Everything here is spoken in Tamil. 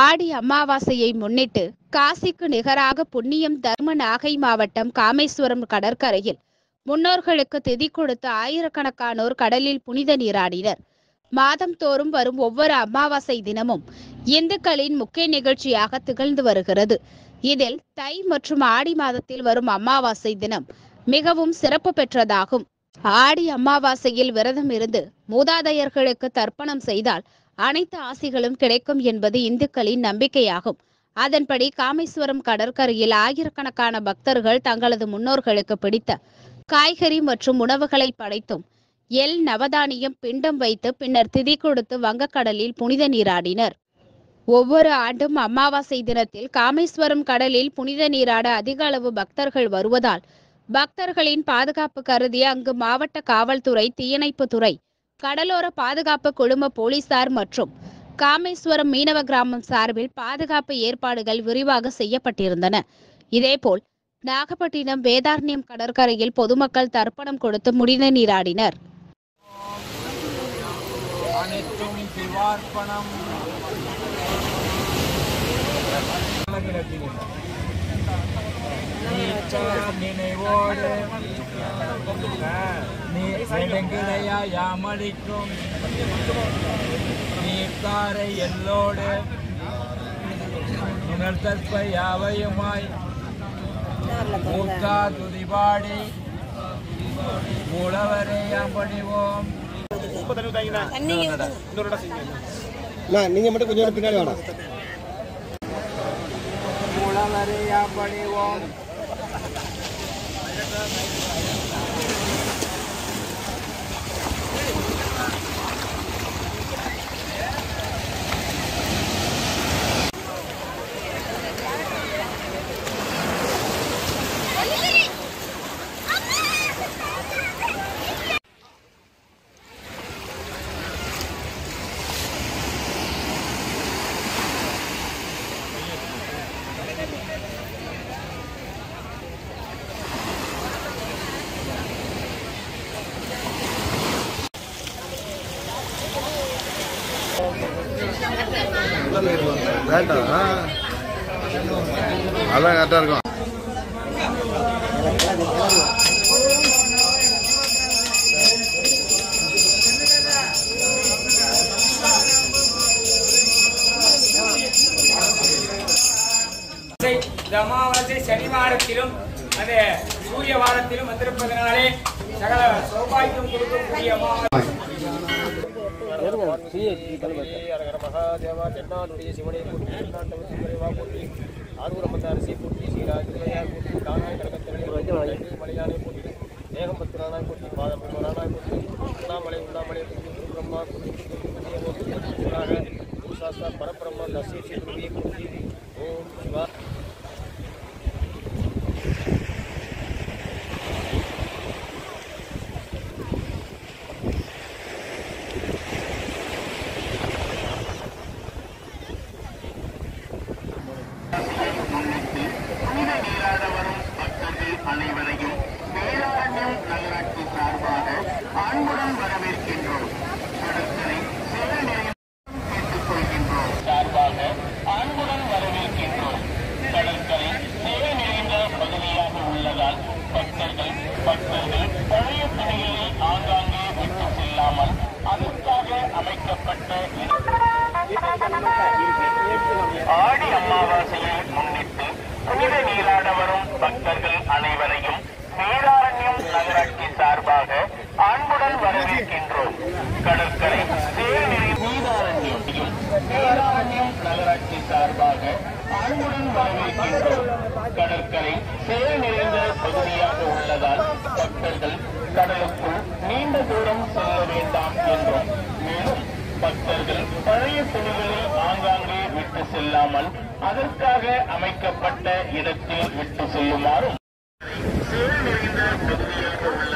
ஆடி அமாவாசையை முன்னிட்டு காசிக்கு நிகராக புண்ணியம் தர்ம நாகை மாவட்டம் காமேஸ்வரம் கடற்கரையில் முன்னோர்களுக்கு திதி கொடுத்து ஆயிரக்கணக்கானோர் கடலில் புனித நீராடினர். மாதம் தோறும் வரும் ஒவ்வொரு அமாவாசை தினமும் இந்துக்களின் முக்கிய நிகழ்ச்சியாக திகழ்ந்து வருகிறது. இதில் தை மற்றும் ஆடி மாதத்தில் வரும் அமாவாசை தினம் மிகவும் சிறப்பு பெற்றதாகும். ஆடி அமாவாசையில் விரதம் இருந்து மூதாதையர்களுக்கு தர்ப்பணம் செய்தால் அனைத்து ஆசிகளும் கிடைக்கும் என்பது இந்துக்களின் நம்பிக்கையாகும். அதன்படி காமேஸ்வரம் கடற்கரையில் ஆயிரக்கணக்கான பக்தர்கள் தங்களது முன்னோர்களுக்கு பிடித்த காய்கறி மற்றும் உணவுகளை படைத்தும் எல் நவதானியம் பிண்டம் வைத்து பின்னர் திதி கொடுத்து வங்கக்கடலில் புனித நீராடினர். ஒவ்வொரு ஆண்டும் அமாவாசை தினத்தில் காமேஸ்வரம் கடலில் புனித நீராட அதிக அளவு பக்தர்கள் வருவதால் பக்தர்களின் பாதுகாப்பு கருதி அங்கு மாவட்ட காவல்துறை தீயணைப்புத்துறை கடலோர பாதுகாப்பு குழும போலீசார் மற்றும் காமேஸ்வரம் மீனவ கிராமம் சார்பில் பாதுகாப்பு ஏற்பாடுகள் விரிவாக செய்யப்பட்டிருந்தன. இதேபோல் நாகப்பட்டினம் வேதாரண்யம் கடற்கரையில் பொதுமக்கள் தர்ப்பணம் கொடுத்து முடிந்த நீராடினர். அனைத்தும் நினைவோடு நீ யாமளிக்கும் நீர்த்தாரை எல்லோடு உணர்த்தற்ப யாவையுமாய் மூத்தா துதிபாடி மூலவரை யாம்படிவோம் நீங்க மட்டும் கொஞ்சம் பின்னாடி வேணாம் மூலவரை யாம்படிவோம் Thank you. வேண்டாம். அதான் கரெக்டாக இருக்கும். இந்த சனிவாரத்திலும் அது சூரிய வாரத்திலும் வந்திருப்பதனாலே சகல சௌபாகியம் கொடுக்கக்கூடிய அமாவாசை அரகர மகாதேவா தென்னாடுடைய சிவனை போற்றி தென்னாட்டவர் சிவனைவா போற்றி ஆரூரமந்த அரிசி போற்றி ஸ்ரீராஜ்யா போற்றி தானாய் கடகத்திரளை மலையானை போற்றி ஏகம்பத்துரானாய் போற்றி பாதபுரானாய் போற்றி உண்ணாமலை உண்ணாமலை போற்றி பிரம்மா போற்றி பரபிரம்மா தசேஷி போற்றி ஓம் சிவா அனைவரையும் வேதாரண்யம் நகராட்சி சார்பாக அன்புடன் வரவேற்கின்றோம். கடற்கரை சில நேரம் கேட்டுக்கொள்கின்றோம். சார்பாக அன்புடன் வரவேற்கின்றோம். கடற்கரை சில நிறைந்த பகுதியாக உள்ளதால் பக்தர்கள் பக்தர்கள் பழைய துணிகளை ஆங்காங்கே விட்டு செல்லாமல் அதற்காக அமைக்கப்பட்ட ஆடி அமாவாசையை முன்னிட்டு புனித நீராட வரும் பக்தர்கள் அனைவரையும் வேதாரண்யம் நகராட்சி சார்பாக அன்புடன் வரவேற்கின்றோம். கடற்கரை தேநெறி வேதாரண்யம் வேதாரண்யம் நகராட்சி சார்பாக அன்புடன் வரவேற்கின்றோம். கடற்கரை செயல் நிறைந்த பகுதியாக உள்ளதால் பக்தர்கள் கடலுக்குள் நீண்ட தூரம் செல்லாமல் அதற்காக அமைக்கப்பட்ட இடத்தில் விட்டு செல்லுமாறும். பகுதியில் உள்ள